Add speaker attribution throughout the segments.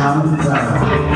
Speaker 1: I'm proud.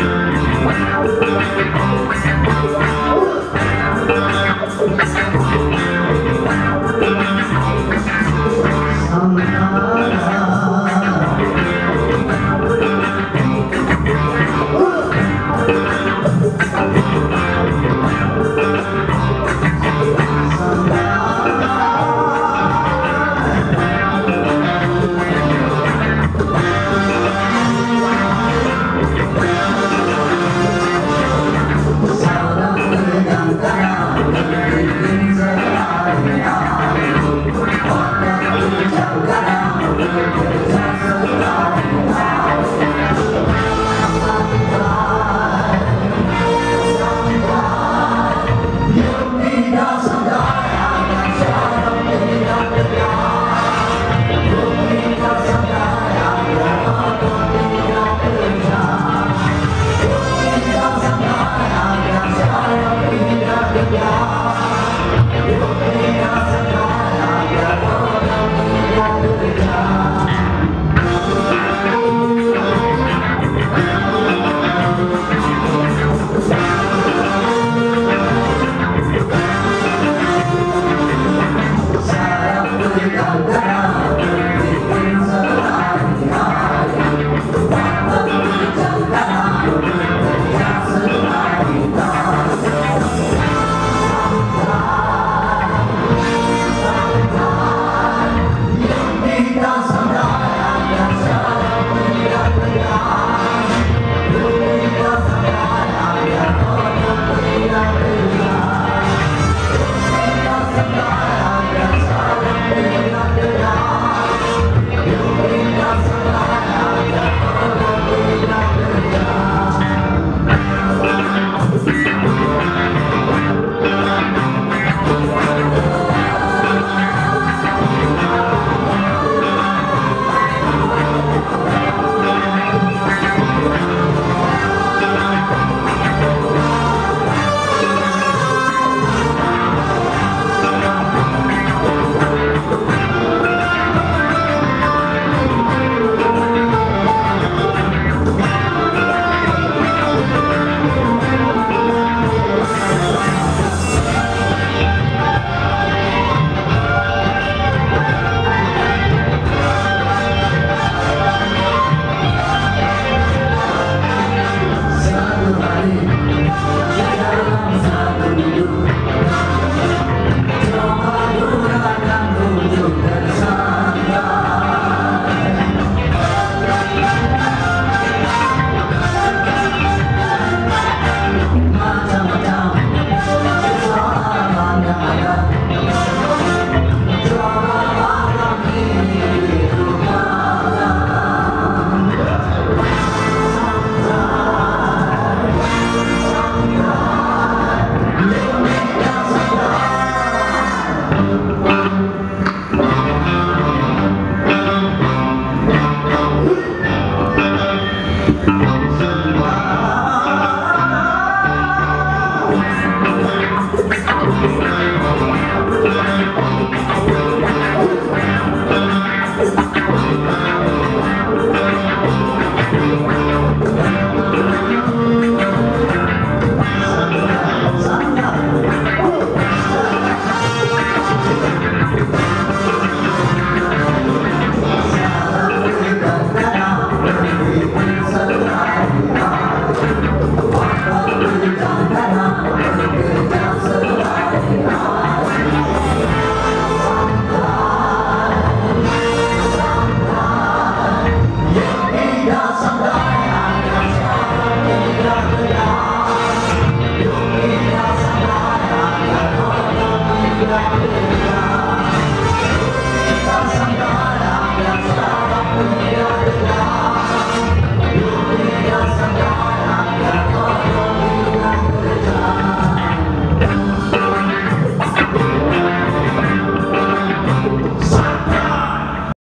Speaker 1: Thank